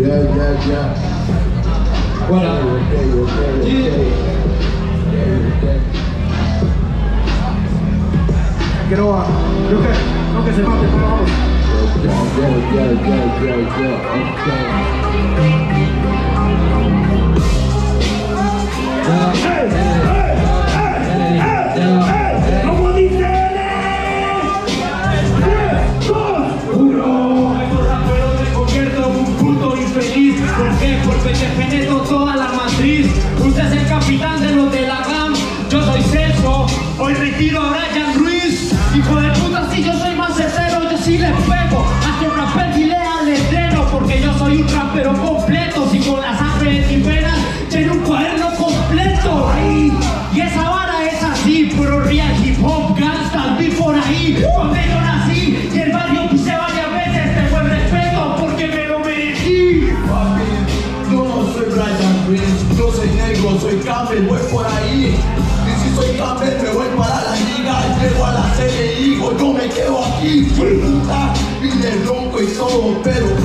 Yeah, yeah, yeah. Voilà. Okay, okay, okay. Yeah. Quiero a... Que, creo que se mate, por favor. Yeah, yeah, yeah, yeah, yeah, yeah. Okay. Hey! capitán de los de la RAM, yo soy sexo, hoy retiro a Brian Ruiz, hijo de puta, si yo soy más sincero, yo sí les pego, hasta un rapper y le al porque yo soy un rapero completo, si con la sangre es como pelo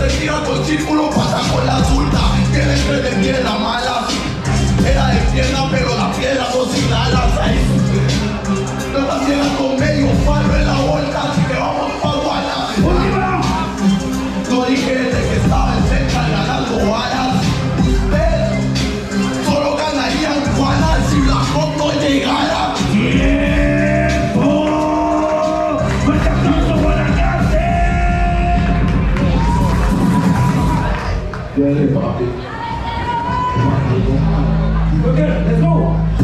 se tira con círculo, pasa con la adulta, que le creen bien Danny Bobby. Let's go.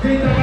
Peter